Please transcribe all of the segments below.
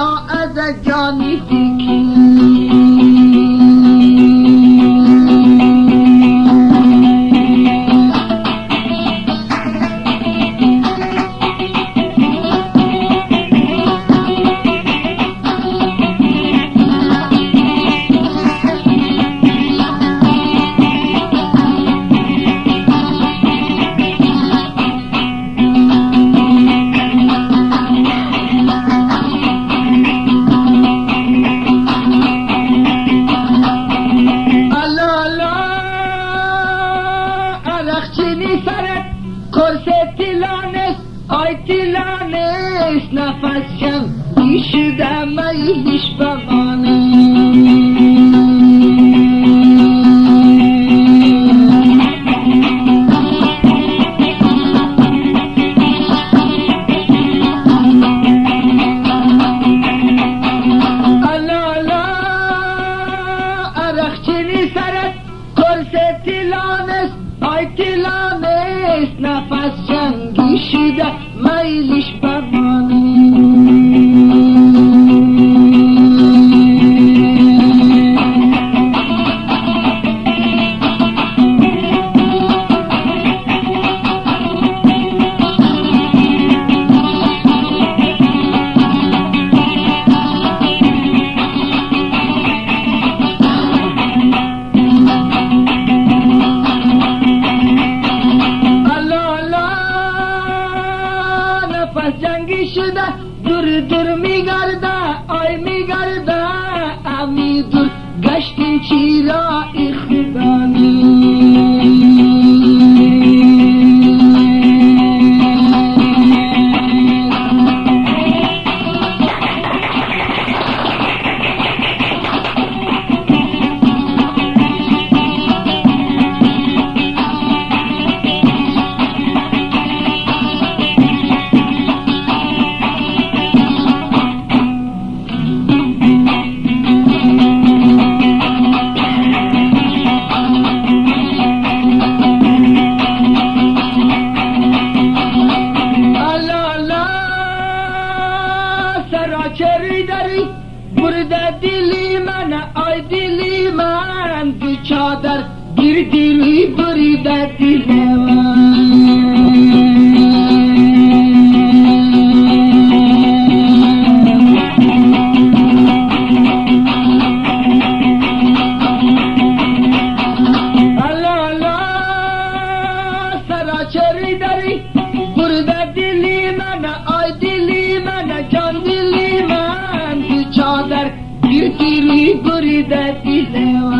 لا از جانی Leo.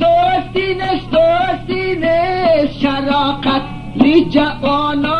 دوستی نست شراقت لی جوانا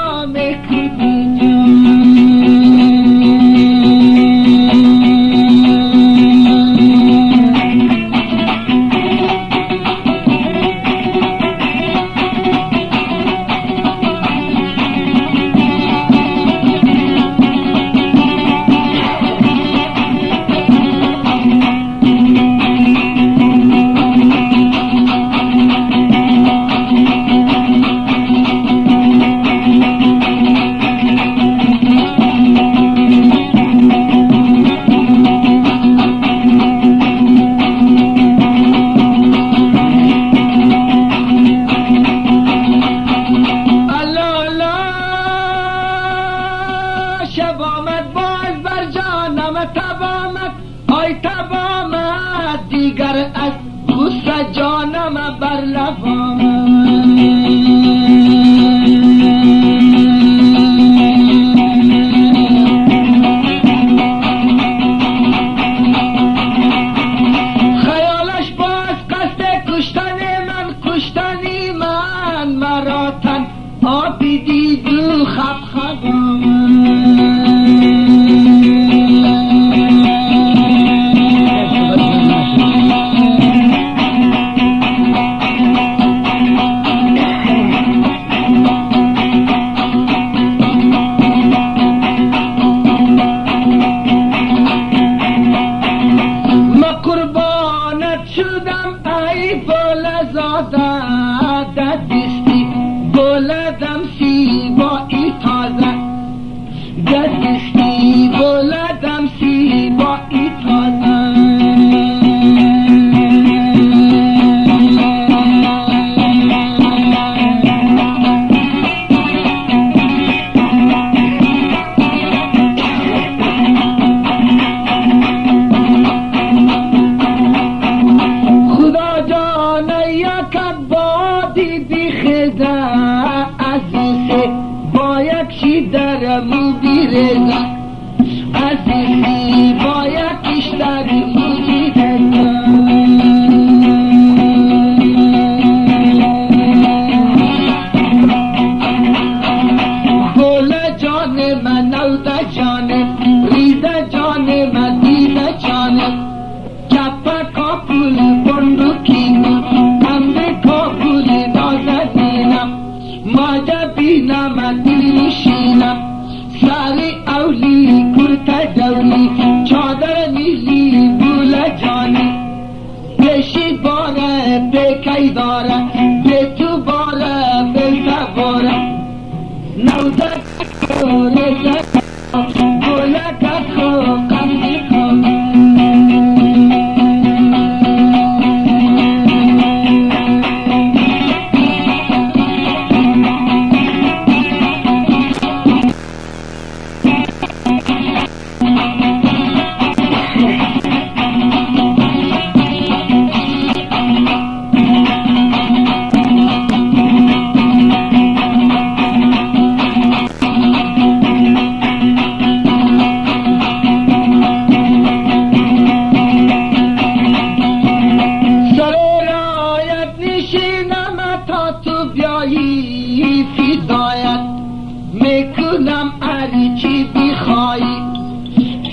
آری چی بخوای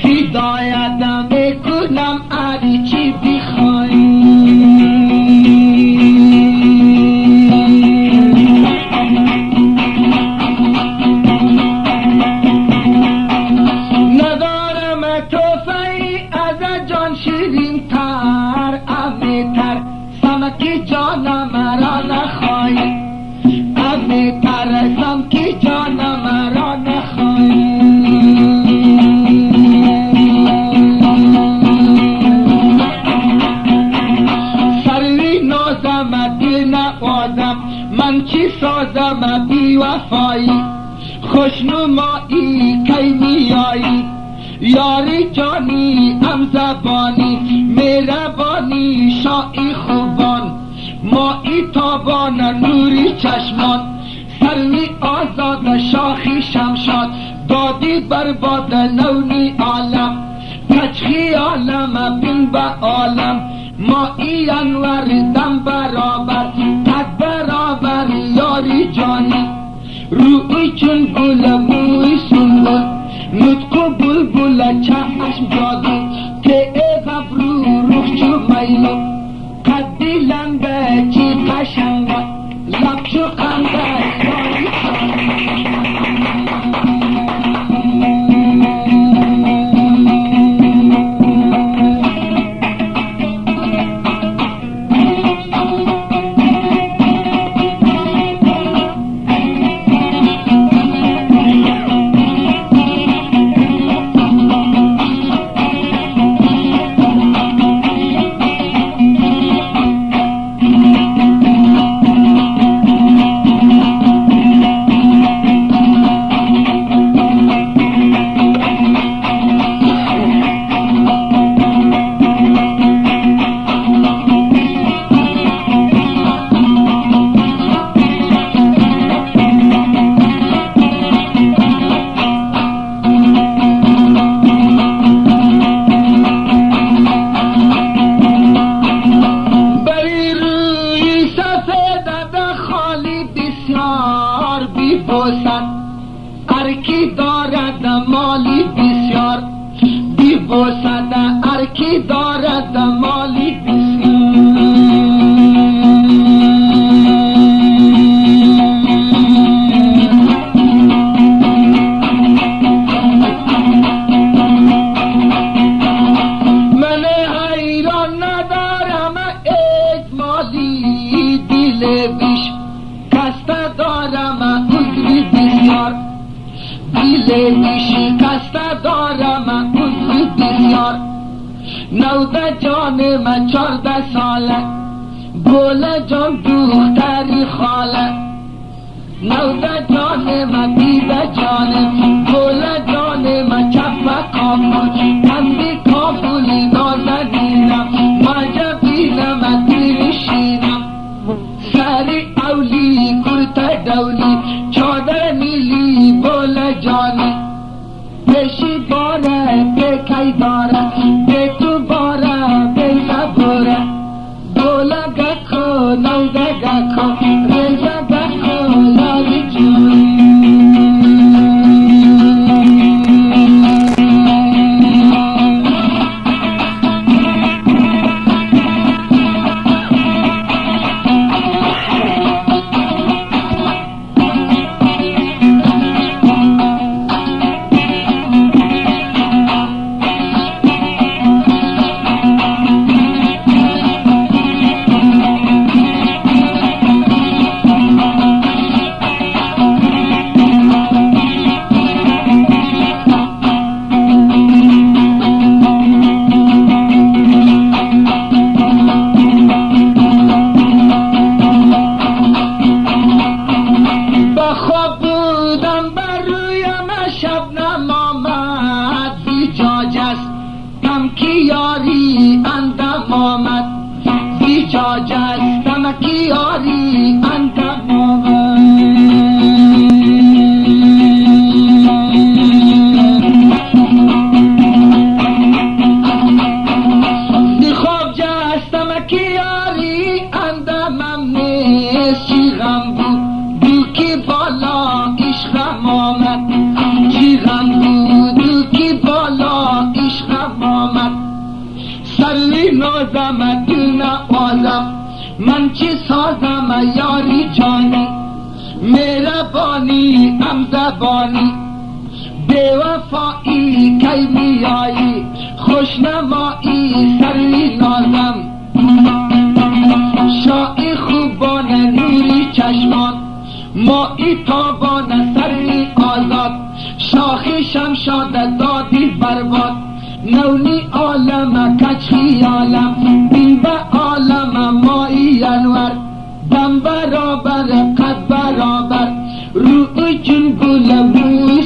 هدایت خوشنمایی کی میایی؟ یاری جانی ام زبانی مهربانی شایی خوبان. مایی تابان نوری چشمان. سرمی آزاد شاخی شمشاد. دادی برباد نونی عالم. پچخی عالم بین به عالم. مایی انور دم برابر. قد برابر یاری جانی. ruh uchun o'la bo'ysunma nutqi bulbula chashmjoda teegab ruh ruhchu maylo qaddi lambachi qashanga labchu qanday? عذری بسیار. دل بیشی کسته دارم عذری بسیار. نوده جان من چارده ساله. گل جان دختری خاله. نوده جان من بیده جان گل جان من چپ کافون تنبی کافولی نازنینم. سازم یاری جانی مهربانی هم زبانی بیوفایی کی میایی خوشنمایی سری نازم شاعی خوبان نوری چشمان مایی تابان سری آزاد شاخی شمشاد دادی برباد. نونی عالم کچی عالم بین به عالم مایی انور. دم برابر قد برابر روی چون گل روی